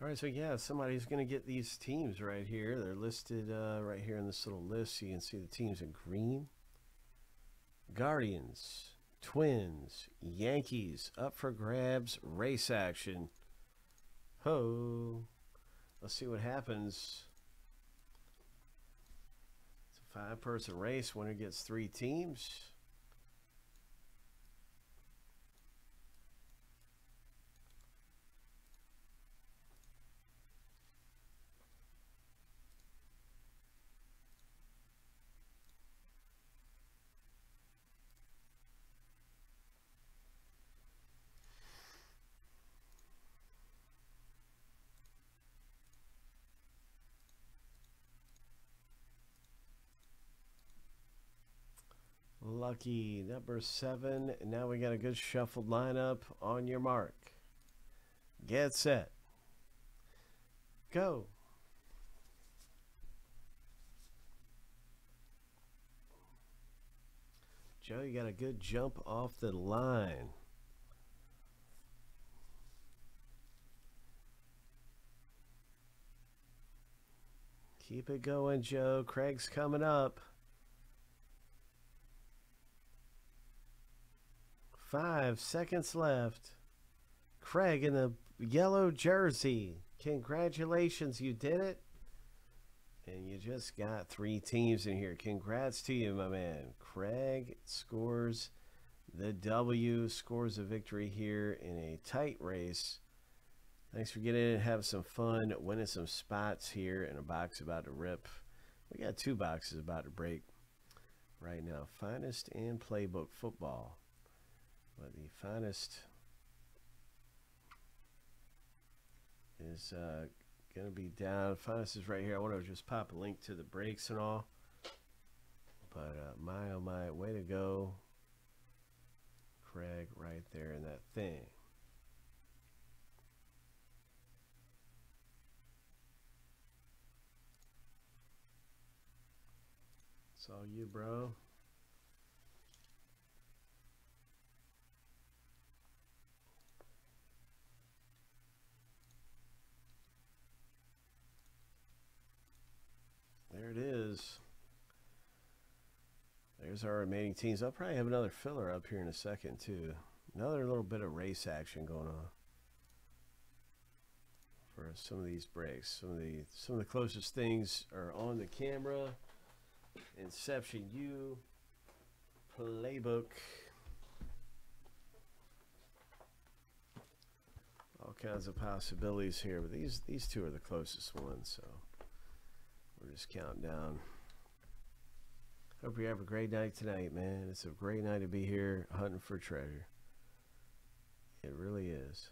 All right, so yeah, somebody's going to get these teams right here. They're listed uh, right here in this little list. You can see the teams in green. Guardians, Twins, Yankees, up for grabs, race action. Ho. Let's see what happens. It's a five-person race. Winner gets three teams. Lucky number seven. And now we got a good shuffled lineup on your mark. Get set. Go. Joe, you got a good jump off the line. Keep it going, Joe. Craig's coming up. Five seconds left. Craig in the yellow jersey. Congratulations, you did it. And you just got three teams in here. Congrats to you, my man. Craig scores the W, scores a victory here in a tight race. Thanks for getting in have some fun, winning some spots here in a box about to rip. We got two boxes about to break right now. Finest and Playbook Football. The finest is uh, going to be down. Finest is right here. I want to just pop a link to the breaks and all. But uh, my oh my, way to go. Craig right there in that thing. It's all you, bro. There it is. There's our remaining teams. I'll probably have another filler up here in a second, too. Another little bit of race action going on for some of these breaks. Some of the some of the closest things are on the camera. Inception U playbook. All kinds of possibilities here, but these these two are the closest ones, so we're just counting down. Hope you have a great night tonight, man. It's a great night to be here hunting for treasure. It really is.